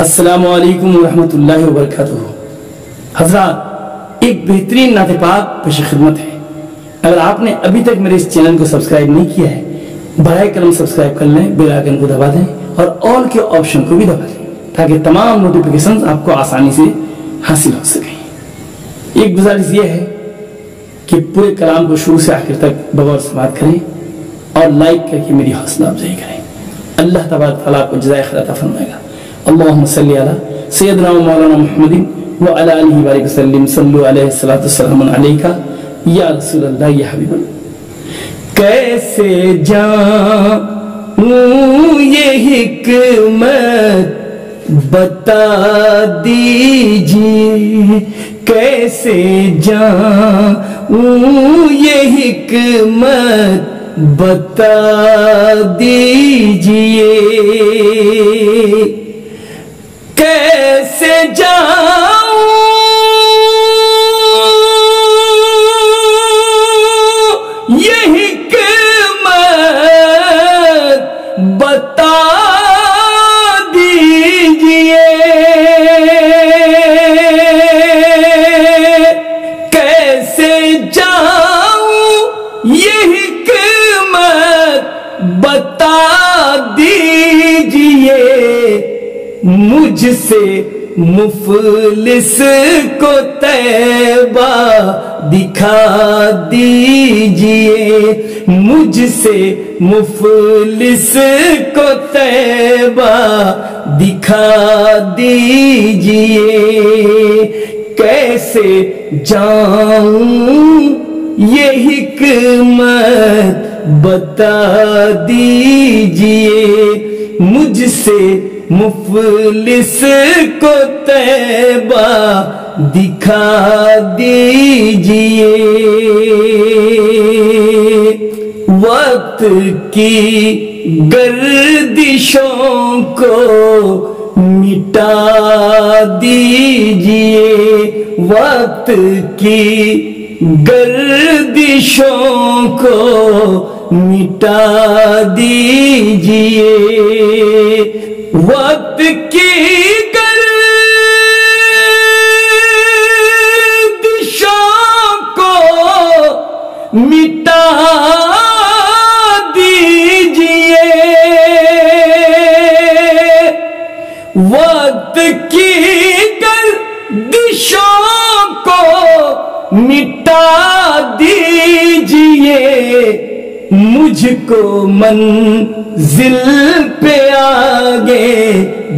असलकम वरहमल वबरक हजरात एक बेहतरीन नाते पाक पेश खिदमत है अगर आपने अभी तक मेरे इस चैनल को सब्सक्राइब नहीं किया है बरए करम सब्सक्राइब कर लें बेल आइकन को दबा दें और ऑल के ऑप्शन को भी दबा दें ताकि तमाम नोटिफिकेशन आपको आसानी से हासिल हो सके एक गुजारिश यह है कि पूरे कलाम को शुरू से आखिर तक बगौर समाप्त करें और लाइक करके मेरी हौसला अफजाई करें अल्लाह तबारक तआला को जजाय खैर फरमाएगा अल्लाहुम्म सल्ली अला सय्यदना व मौलाना मुहम्मदिन व अला आलिहि व सल्लिम सल्लु अलैहि सलातु सलाम अलैका या रसूल अल्लाह कैसे जानूं ये हिकमत बता दीजिए कैसे जानूं ये हिकमत बता दीजिए कैसे जाऊँ? मुझसे मुफलिस को तैबा दिखा दीजिए। मुझसे मुफलिस को तैबा दिखा दीजिए। कैसे जाऊँ ये हिकमत बता दीजिए मुझसे मुफलिस को तैबा दिखा दीजिए। वक्त की गर्दिशों को मिटा दीजिए। वक्त की गर्दिशों को मिटा दीजिए। वक्त की गर्दिशों को मिटा मुझको मंजिल पे आगे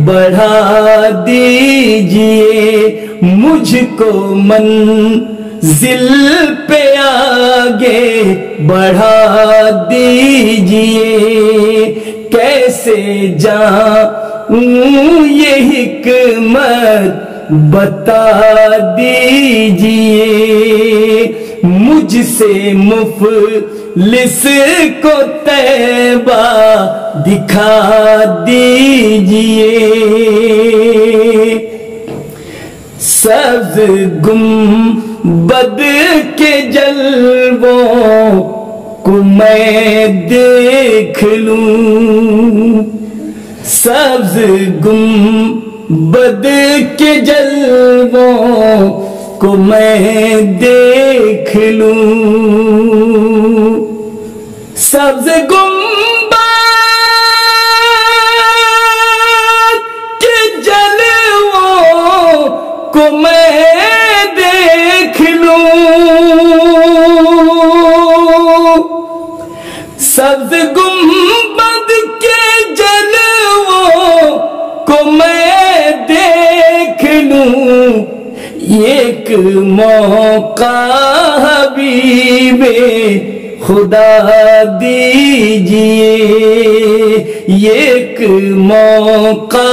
बढ़ा दीजिए, मुझको मंजिल पे आगे बढ़ा दीजिए। कैसे जाऊँ ये हिकमत बता दीजिए, मुझसे मुफलिस को तैबा दिखा दीजिए। सब्ज गुम बद के जलवों को मैं देख लूँ। सब्ज गुम बद के जलवों को मैं देख लूँ। सब्ज गुंबद के जलवों को मैं देख लूँ सब्ज के जलवों को एक मौका हबीबे खुदा दीजिए, एक मौका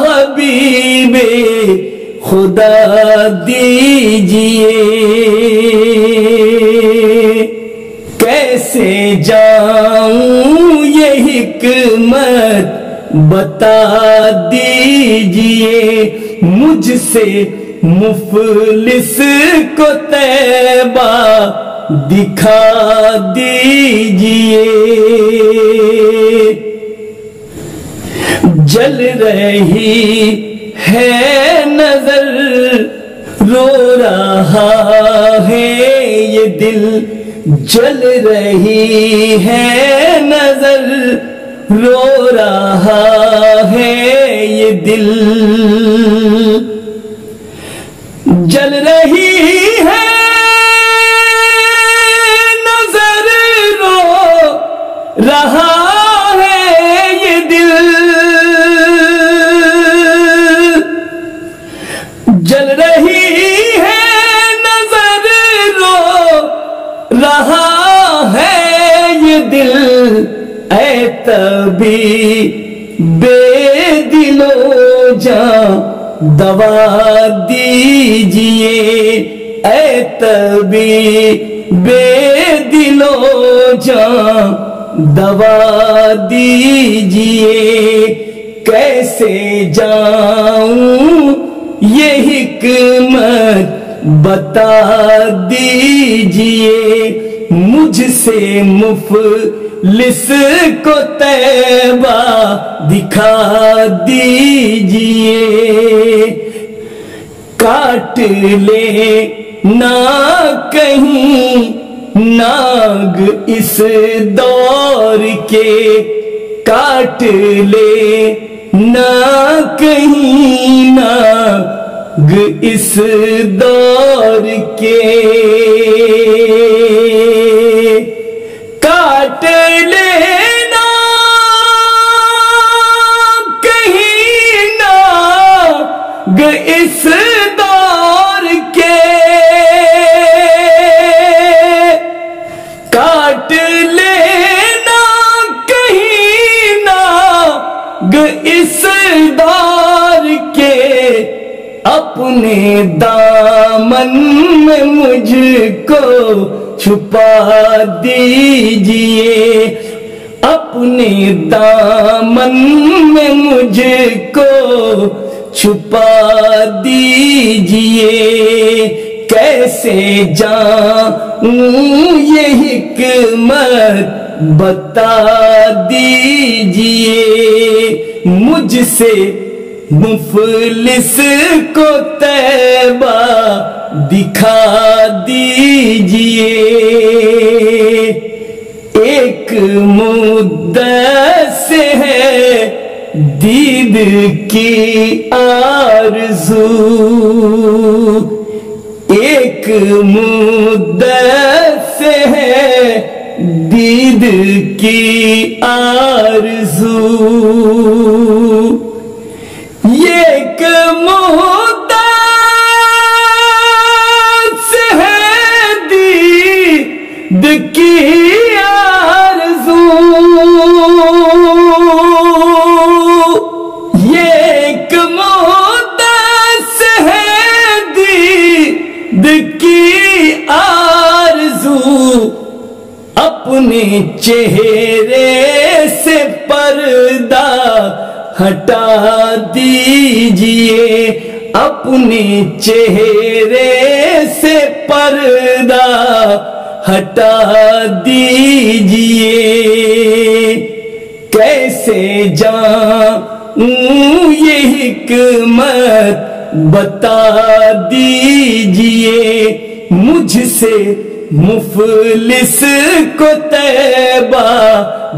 हबीबे, खुदा दीजिए। कैसे जाऊँ ये हिकमत, बता दीजिए, मुझसे मुफलिस को तैबा दिखा दीजिए। जल रही है नज़र, रो रहा है ये दिल। जल रही है नज़र, रो रहा है ये दिल। जल रही तभी बेदिलो जा दवा दीजिए, ऐ तभी बेदिलो जा दवा दीजिए। कैसे जाऊँ, ये हिकमत बता दीजिए, मुझसे मुफलिस को तैबा दिखा दीजिए। काट ले ना कहीं नाग इस दौर के। काट ले ना कहीं नाग इस दौर के। नाग इस दौर के अपने दामन में मुझको छुपा दीजिए। अपने दामन में मुझको छुपा दीजिए। कैसे जाऊँ ये हिकमत? बता दीजिए मुझसे मुफलिस को तैबा दिखा दीजिए। एक मुद्दत से है दीद की आरज़ू। एक मुद्दत दीद की आरज़ू। अपने चेहरे से पर्दा हटा दीजिए। अपने चेहरे से पर्दा हटा दीजिए। कैसे जाऊँ ये हिकमत बता दीजिए। मुझसे मुफलिस को तैबा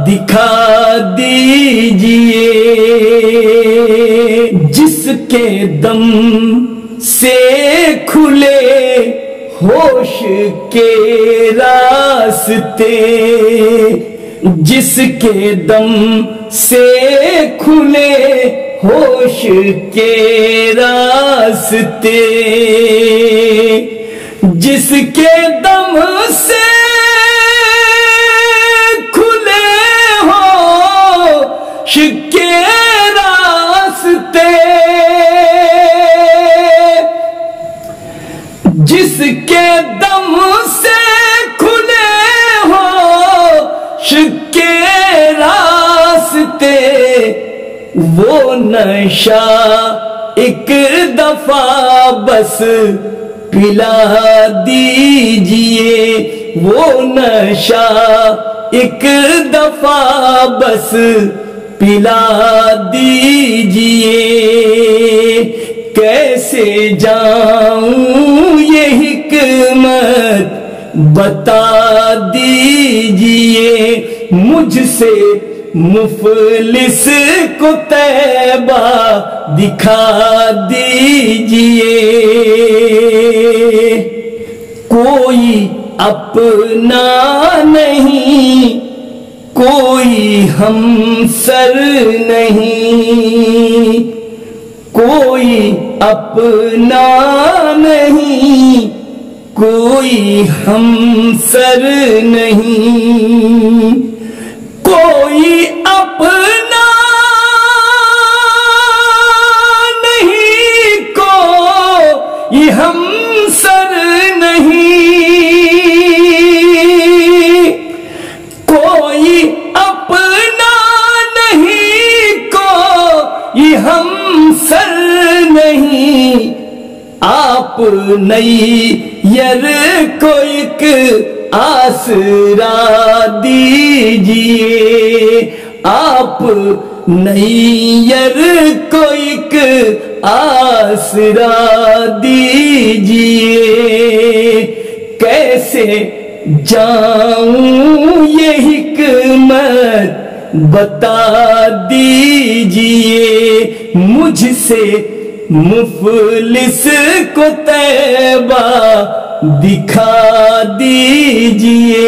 दिखा दीजिए। जिसके दम से खुले होश के रास्ते, जिसके दम से खुले होश के रास्ते जिसके दम से खुले हो के रास्ते। जिसके दम से खुले हो शिक्के रास्ते। वो नशा एक दफ़ा बस पिला दीजिए वो नशा एक दफ़ा बस पिला दीजिए। कैसे जाऊँ ये हिकमत बता दीजिए मुझसे मुफलिस को तैबा दिखा दीजिए। कोई अपना नहीं, कोई हम सर नहीं, कोई अपना नहीं, कोई हम सर नहीं। कोई अपना नहीं, को ये हम सर नहीं। कोई अपना नहीं, को ये हम सर नहीं। आप नई यर को आसरा दीजिए। आप नैयर को एक आसरा दीजिए। कैसे जाऊँ ये हिकमत बता दीजिए। मुझसे मुफलिस को तैबा दिखा दीजिए।